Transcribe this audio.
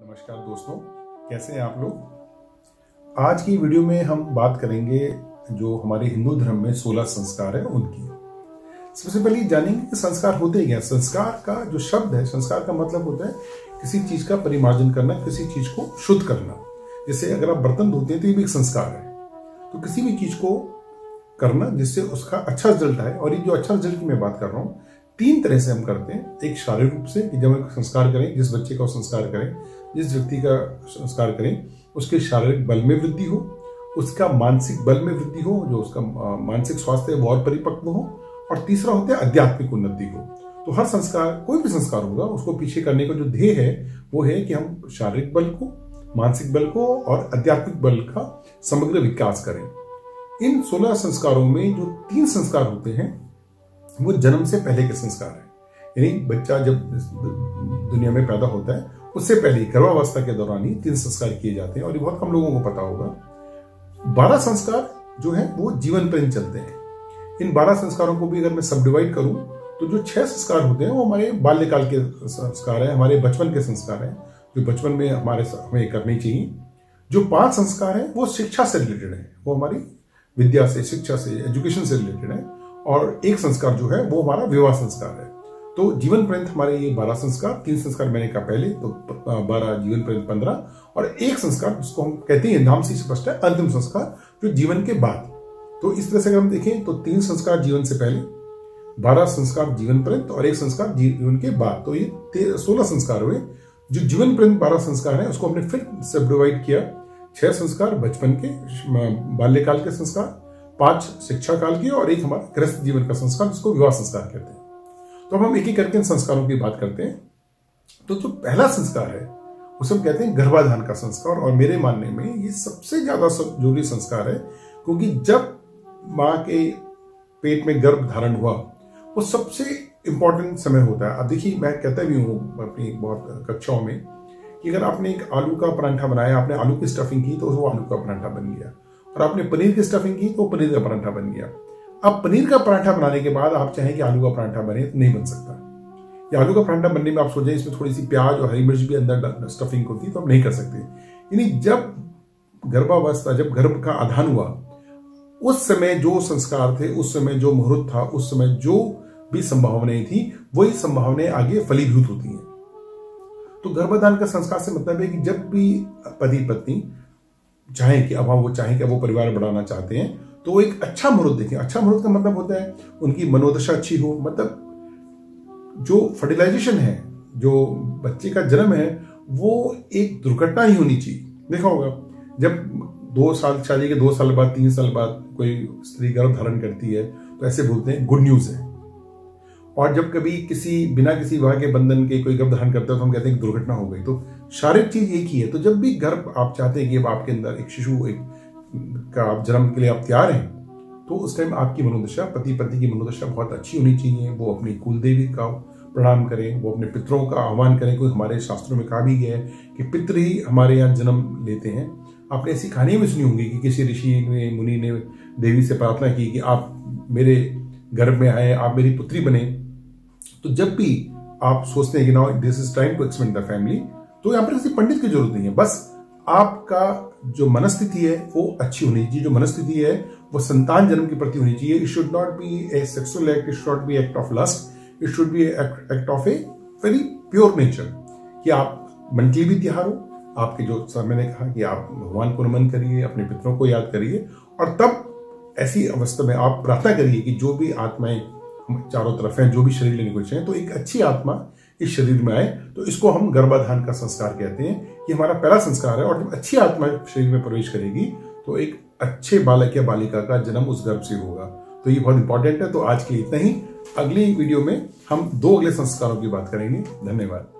नमस्कार दोस्तों, कैसे हैं आप लोग? आज की वीडियो में हम बात करेंगे जो हमारे हिंदू धर्म में सोलह संस्कार है, उनकी। सबसे पहले जानेंगे कि संस्कार होते क्या संस्कार का जो शब्द है, संस्कार का मतलब होता है किसी चीज़ का परिमार्जन करना, किसी चीज़ को शुद्ध करना। जैसे अगर आप बर्तन धोते हैं तो ये भी एक संस्कार है। तो किसी भी चीज़ को करना जिससे उसका अच्छा रिज़ल्ट आए, और ये जो अच्छा रिज़ल्ट की मैं बात कर रहा हूँ तीन तरह से हम करते हैं। एक शारीरिक रूप से कि जब हम संस्कार करें, जिस बच्चे का संस्कार करें, जिस व्यक्ति का संस्कार करें, उसके शारीरिक बल में वृद्धि हो, उसका मानसिक बल में वृद्धि हो, जो उसका मानसिक स्वास्थ्य वो और परिपक्व हो, और तीसरा होता है आध्यात्मिक उन्नति हो। तो हर संस्कार, कोई भी संस्कार होगा, उसको पीछे करने का जो ध्येय है, वो है कि हम शारीरिक बल को, मानसिक बल को और आध्यात्मिक बल का समग्र विकास करें। इन सोलह संस्कारों में जो तीन संस्कार होते हैं वो जन्म से पहले के संस्कार है। यानी बच्चा जब दुनिया में पैदा होता है, उससे पहले गर्भावस्था के दौरान ही तीन संस्कार किए जाते हैं और ये बहुत कम लोगों को पता होगा। बारह संस्कार जो है, वो जीवन पर्यंत चलते हैं। इन बारह संस्कारों को भी अगर मैं सब डिवाइड करूँ तो जो छह संस्कार होते हैं, वो हमारे बाल्यकाल के संस्कार है, हमारे बचपन के संस्कार हैं। जो बचपन में हमारे हमें करनी चाहिए। जो पाँच संस्कार हैं, वो शिक्षा से रिलेटेड है। वो हमारी विद्या से, शिक्षा से एजुकेशन से रिलेटेड है। और एक संस्कार जो है, वो हमारा विवाह संस्कार है। तो जीवन पर्यंत हमारे ये बारह संस्कार, तीन संस्कार मैंने कहा पहले तो बारह, जीवन पर्यंत पंद्रह, और एक संस्कार जिसको हम कहते हैं नाम से स्पष्ट है, अंतिम संस्कार, जो जीवन के बाद। तो इस तरह से अगर हम देखें तो तीन संस्कार जीवन से पहले, बारह संस्कार जीवन पर्यंत, और एक संस्कार जीवन के बाद। तो ये सोलह संस्कार हुए, जो जीवन पर्यंत बारह संस्कार है, उसको हमने फिर सब डिवाइड किया। छह संस्कार बचपन के बाल्यकाल के संस्कार पाँच शिक्षा काल की और एक हमारा गृहस्थ जीवन का संस्कार, जिसको विवाह संस्कार कहते हैं। तो अब हम एक एक करके इन संस्कारों की बात करते हैं। तो जो पहला संस्कार है, उसे हम कहते हैं गर्भाधान का संस्कार, और मेरे मानने में ये सबसे ज़्यादा ज़रूरी संस्कार है, क्योंकि जब माँ के पेट में गर्भ धारण हुआ, वो सबसे इंपॉर्टेंट समय होता है। अब देखिए, मैं कहता भी हूँ अपनी बहुत कक्षाओं में कि अगर आपने एक आलू का परांठा बनाया, आपने आलू की स्टफिंग की तो वो आलू का परांठा बन गया। और आपने पनीर की स्टफिंग की तो पनीर का पराठा बन गया। अब पनीर का पराठा बनाने के बाद आप चाहें कि आलू का पराठा बने तो नहीं बन सकता। या आलू का पराठा बनने में आप सोचें इसमें थोड़ी सी प्याज और हरी मिर्च भी अंदर स्टफिंग होती तो हम नहीं कर सकते। यानी जब गर्भावस्था, जब गर्भ का आधान हुआ, उस समय जो संस्कार थे, उस समय जो मुहूर्त था, उस समय जो भी संभावनाएँ थी, वही संभावनाएँ आगे फलीभूत होती हैं। तो गर्भाधान का संस्कार से मतलब है कि जब भी पति पत्नी चाहे कि, अब हम वो चाहें कि वो परिवार बढ़ाना चाहते हैं तो वो एक अच्छा मुहूर्त देखें। अच्छा मुहूर्त का मतलब होता है, उनकी मनोदशा अच्छी हो। मतलब जो फर्टिलाइजेशन है, जो बच्चे का जन्म है, वो एक दुर्घटना ही होनी चाहिए। देखा होगा, जब दो साल शादी के दो साल बाद, तीन साल बाद कोई स्त्री गर्भ धारण करती है तो ऐसे बोलते हैं गुड न्यूज़ है। और जब कभी किसी, बिना किसी विवाह के बंधन के कोई गर्भ धारण करता है तो हम कहते हैं दुर्घटना हो गई। तो शारीरिक चीज़ एक ही है। तो जब भी गर्भ आप चाहते हैं कि आपके अंदर एक शिशु, एक का आप जन्म के लिए आप तैयार हैं तो उस टाइम आपकी मनोदशा पति पति की मनोदशा बहुत अच्छी होनी चाहिए। वो अपनी कुल देवी का प्रणाम करें, वो अपने पितरों का आह्वान करें। कोई हमारे शास्त्रों में कहा भी गया है कि पितृ ही हमारे यहाँ जन्म लेते हैं। आपने ऐसी कहानियाँ भी सुनी होंगी कि किसी ऋषि ने, मुनि ने, देवी से प्रार्थना की कि आप मेरे गर्भ में आए, आप मेरी पुत्री बने। तो जब भी आप सोचते हैं कि now this is time to expand the family तो यहाँ पर किसी पंडित की ज़रूरत नहीं है। बस आपका जो मनस्थिति है, वो अच्छी होनी चाहिए। जो मनस्थिति है, वो संतान जन्म के प्रति होनी चाहिए। It should not be a sexual act it should be act of lust it should be act of a very pure nature कि आप मंथली भी त्योहार हो, आपके जो सर, मैंने कहा कि आप भगवान को नमन करिए, अपने पितरों को याद करिए, और तब ऐसी अवस्था में आप प्रार्थना करिए कि जो भी आत्माएँ चारों तरफ़ है, जो भी शरीर लेने को चाहिए तो एक अच्छी आत्मा इस शरीर में आए तो इसको हम गर्भाधान का संस्कार कहते हैं। ये हमारा पहला संस्कार है, और जब अच्छी आत्मा शरीर में प्रवेश करेगी तो एक अच्छे बालक या बालिका का जन्म उस गर्भ से होगा। तो ये बहुत इंपॉर्टेंट है तो आज के लिए इतना ही। अगली वीडियो में हम दो अगले संस्कारों की बात करेंगे। धन्यवाद।